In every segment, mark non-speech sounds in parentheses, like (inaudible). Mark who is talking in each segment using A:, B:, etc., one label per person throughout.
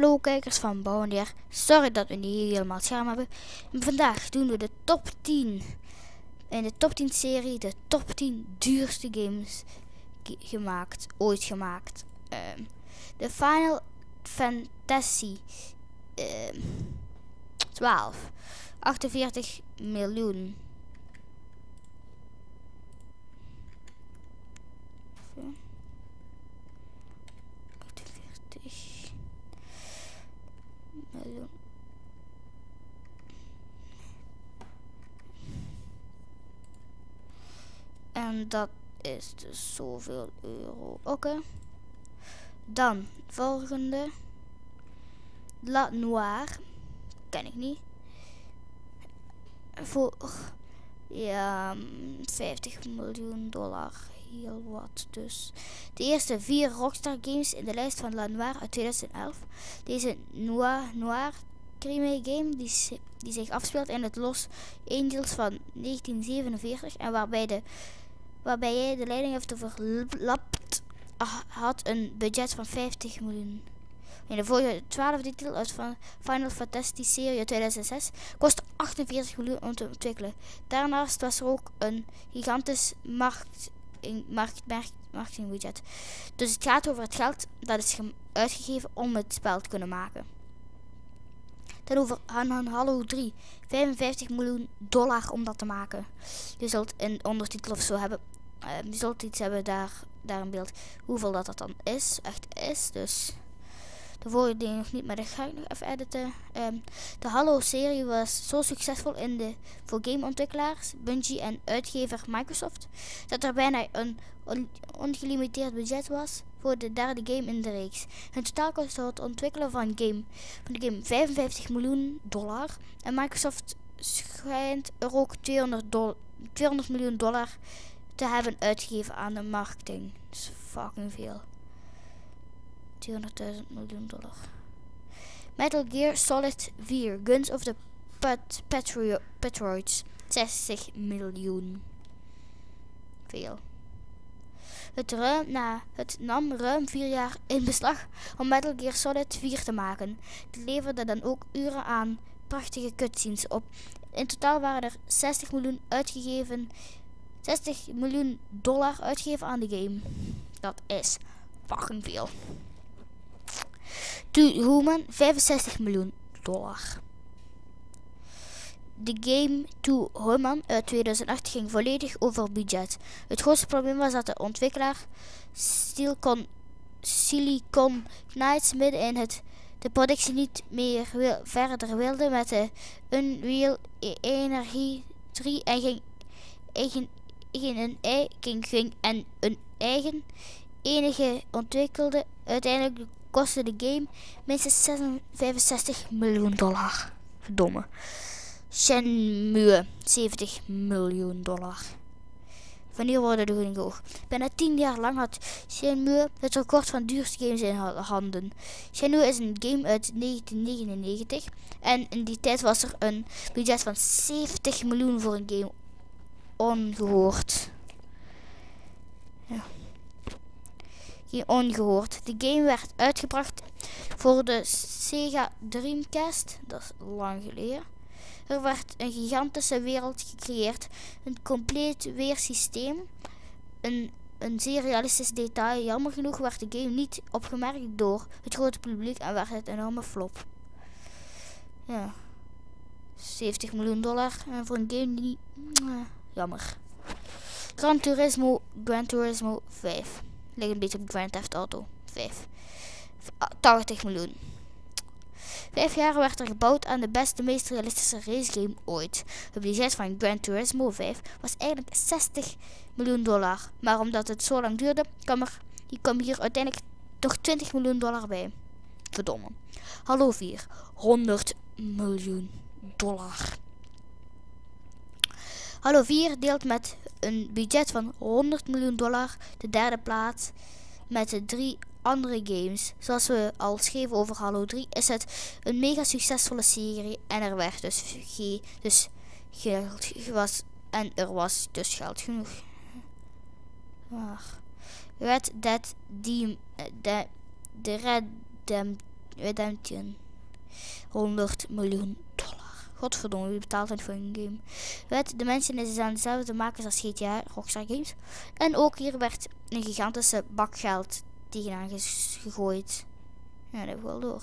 A: Hallo kijkers van Bouwendeer, sorry dat we niet helemaal het scherm hebben. Vandaag doen we de top 10. In de top 10 serie de top 10 duurste games gemaakt, ooit gemaakt. Ehm, de Final Fantasy 12. Ehm, 48 miljoen. En dat is dus zoveel euro. Oké. Dan, volgende. La Noire. Ken ik niet. Voor, ja, 50 miljoen dollar. Heel wat dus. De eerste vier Rockstar games in de lijst van La Noire uit 2011. Deze Noir, Noir crime game die, die zich afspeelt in het Los Angeles van 1947. En waarbij de waarbij jij de leiding heeft overlapt, ah, had een budget van 50 miljoen. In de vorige twaalfde titel uit van Final Fantasy serie 2006 kostte 48 miljoen om te ontwikkelen. Daarnaast was er ook een gigantisch markt, markt, marketingbudget. Dus het gaat over het geld dat is uitgegeven om het spel te kunnen maken. Dan over Han Hallo 3. 55 miljoen dollar om dat te maken. Je zult een ondertitel of zo hebben uh, je zult iets hebben daar, daar in beeld hoeveel dat, dat dan is, echt is. Dus de vorige ding nog niet, maar dat ga ik nog even editen. Um, de Halo-serie was zo succesvol in de, voor gameontwikkelaars, Bungie en uitgever Microsoft, dat er bijna een on, ongelimiteerd budget was voor de derde game in de reeks. In totaal kostte het ontwikkelen van, game, van de game 55 miljoen dollar en Microsoft schijnt er ook 200, 200 miljoen dollar te hebben uitgegeven aan de marketing. Dat is fucking veel. 200.000 miljoen dollar. Metal Gear Solid 4 Guns of the Pat Patriots 60 miljoen. Veel. Het, het nam ruim vier jaar in beslag om Metal Gear Solid 4 te maken. Het leverde dan ook uren aan prachtige cutscenes op. In totaal waren er 60 miljoen uitgegeven 60 miljoen dollar uitgeven aan de game. Dat is fucking veel. Human 65 miljoen dollar. De game To Human uit 2008 ging volledig over budget. Het grootste probleem was dat de ontwikkelaar Silicon, Silicon Knights midden in het de productie niet meer wil, verder wilde met de Unreal Energie 3 en ging eigen een eigen ging en een eigen enige ontwikkelde. Uiteindelijk kostte de game minstens 65 miljoen dollar. Verdomme. Shenmue 70 miljoen dollar. Wanneer worden de gunningen hoog? Bijna 10 jaar lang had Shenmue het record van duurste games in handen. Shenmue is een game uit 1999 en in die tijd was er een budget van 70 miljoen voor een game ongehoord. Ja. Ongehoord. De game werd uitgebracht voor de Sega Dreamcast. Dat is lang geleden. Er werd een gigantische wereld gecreëerd. Een compleet weersysteem. Een, een zeer realistisch detail. Jammer genoeg werd de game niet opgemerkt door het grote publiek en werd het een enorme flop. Ja. 70 miljoen dollar. En voor een game die... Jammer. Gran Turismo, Gran Turismo 5. Ligt een beetje op Grand Theft Auto 5. 80 miljoen. Vijf jaar werd er gebouwd aan de beste, meest realistische racegame ooit. Het budget van Gran Turismo 5 was eigenlijk 60 miljoen dollar. Maar omdat het zo lang duurde, kwam, er, kwam hier uiteindelijk toch 20 miljoen dollar bij. Verdomme. Hallo 4. 100 miljoen dollar. Halo 4 deelt met een budget van 100 miljoen dollar de derde plaats met de drie andere games. Zoals we al schreven over Halo 3 is het een mega succesvolle serie en er werd dus, dus geld was en er was dus geld genoeg. Maar Red Dead de, de Red Redemption. 100 miljoen dollar. Godverdomme, wie betaalt het voor een game? Weet, de mensen is aan dezelfde makers als GTA, Rockstar Games. En ook hier werd een gigantische bak geld tegenaan gegooid. Ja, dat wel door.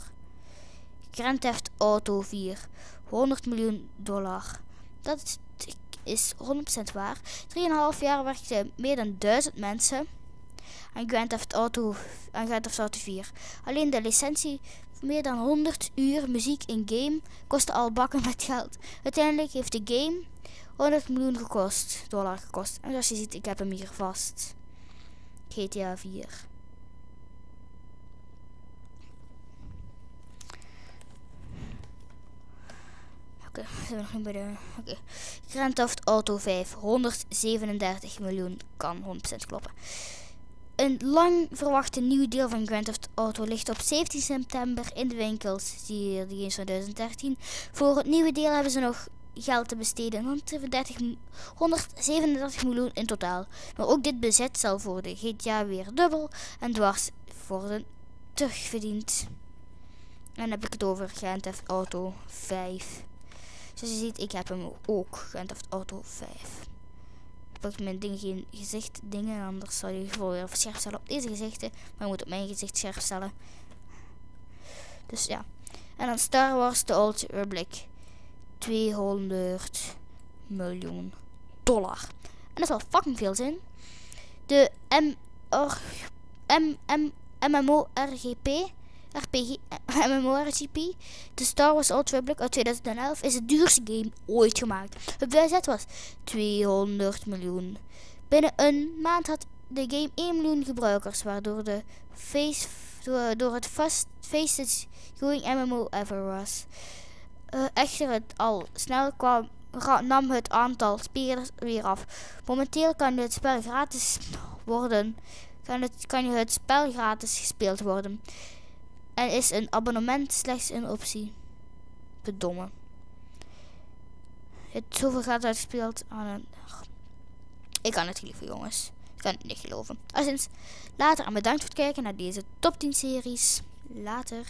A: Grand Theft Auto 4. 100 miljoen dollar. Dat is 100% waar. 3,5 jaar werkten meer dan 1000 mensen aan Grand Theft Auto, aan Grand Theft Auto 4. Alleen de licentie meer dan 100 uur muziek in game kostte al bakken met geld. Uiteindelijk heeft de game 100 miljoen gekost, dollar gekost. En zoals je ziet, ik heb hem hier vast. GTA 4. Oké, zijn nog bij de... Oké. Grand Theft Auto 5. 137 miljoen. Kan 100% kloppen. Een lang verwachte nieuw deel van Grand Theft Auto ligt op 17 september in de winkels. Zie hier, die van 2013. Voor het nieuwe deel hebben ze nog geld te besteden. 137, 137 miljoen in totaal. Maar ook dit bezet zal voor de GTA weer dubbel en dwars worden terugverdiend. En dan heb ik het over Grand Theft Auto 5. Zoals je ziet, ik heb hem ook, Grand Theft Auto 5 pak mijn ding geen gezicht dingen, anders zal je gewoon weer scherp stellen op deze gezichten. Maar je moet op mijn gezicht scherp stellen. Dus ja. En dan Star Wars The Old Republic. 200 miljoen dollar. En dat wel fucking veel zin. De M R M RPG, (laughs) MMORPG, de Star Wars Old Republic uit 2011, is het duurste game ooit gemaakt. Het budget was 200 miljoen. Binnen een maand had de game 1 miljoen gebruikers, waardoor de face, door, het fast, fastest MMO ever was. Uh, echter, het al snel kwam, nam het aantal spelers weer af. Momenteel kan het spel gratis worden. Kan, het, kan het spel gratis gespeeld worden. En is een abonnement slechts een optie. Bedomme. Het zoveel gaat uitgespeeld aan een... Ik kan het geloven jongens. Ik kan het niet geloven. Alleszins, later en bedankt voor het kijken naar deze top 10 series. Later.